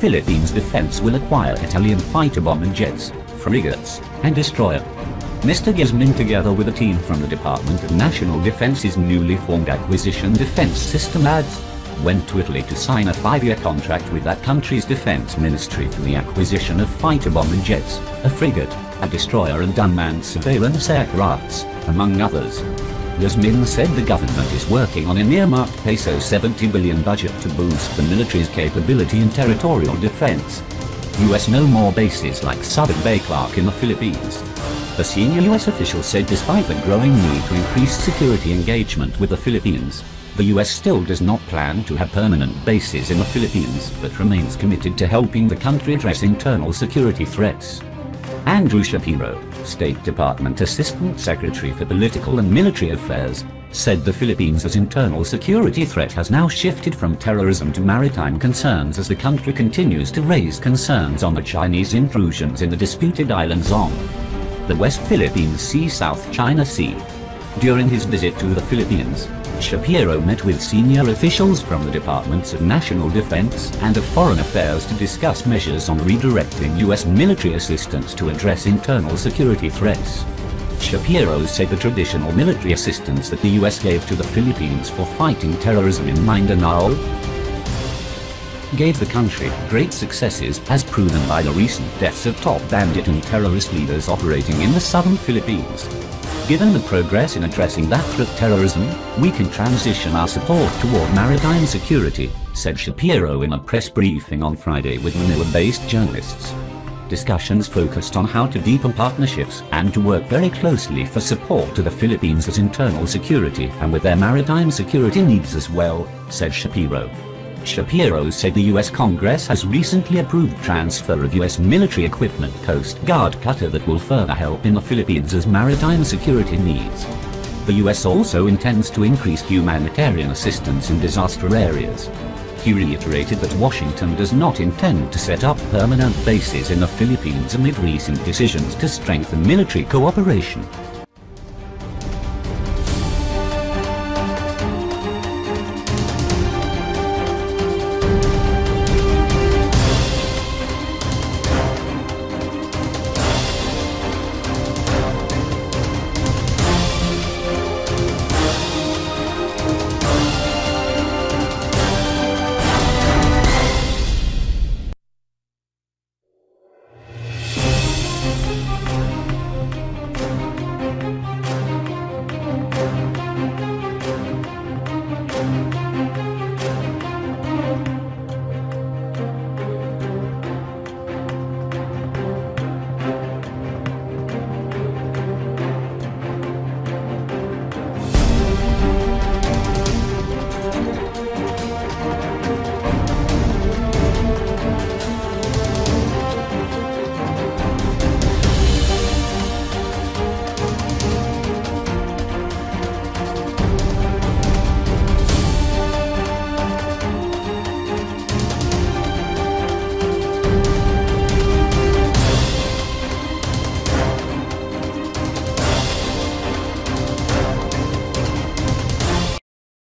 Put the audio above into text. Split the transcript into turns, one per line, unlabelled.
Philippines defense will acquire Italian fighter bomber jets, frigates, and destroyer. Mr. Gazmin together with a team from the Department of National Defense's newly formed Acquisition Defense System adds, went to Italy to sign a five-year contract with that country's defense ministry for the acquisition of fighter bomber jets, a frigate, a destroyer and unmanned surveillance aircrafts, among others. Gazmin said the government is working on an earmarked peso 70 billion budget to boost the military's capability in territorial defense. US no more bases like Subic Bay Clark in the Philippines. A senior US official said despite the growing need to increase security engagement with the Philippines, the US still does not plan to have permanent bases in the Philippines but remains committed to helping the country address internal security threats. Andrew Shapiro, State Department Assistant Secretary for Political and Military Affairs, said the Philippines' internal security threat has now shifted from terrorism to maritime concerns as the country continues to raise concerns on the Chinese intrusions in the disputed island Zong, the West Philippines Sea South China Sea. During his visit to the Philippines, Shapiro met with senior officials from the Departments of National Defense and of Foreign Affairs to discuss measures on redirecting U.S. military assistance to address internal security threats. Shapiro said the traditional military assistance that the U.S. gave to the Philippines for fighting terrorism in Mindanao gave the country great successes as proven by the recent deaths of top bandit and terrorist leaders operating in the southern Philippines. Given the progress in addressing that threat terrorism, we can transition our support toward maritime security, said Shapiro in a press briefing on Friday with Manila-based journalists. Discussions focused on how to deepen partnerships and to work very closely for support to the Philippines' internal security and with their maritime security needs as well, said Shapiro. Shapiro said the U.S. Congress has recently approved transfer of U.S. military equipment Coast Guard cutter that will further help in the Philippines' maritime security needs. The U.S. also intends to increase humanitarian assistance in disaster areas. He reiterated that Washington does not intend to set up permanent bases in the Philippines amid recent decisions to strengthen military cooperation.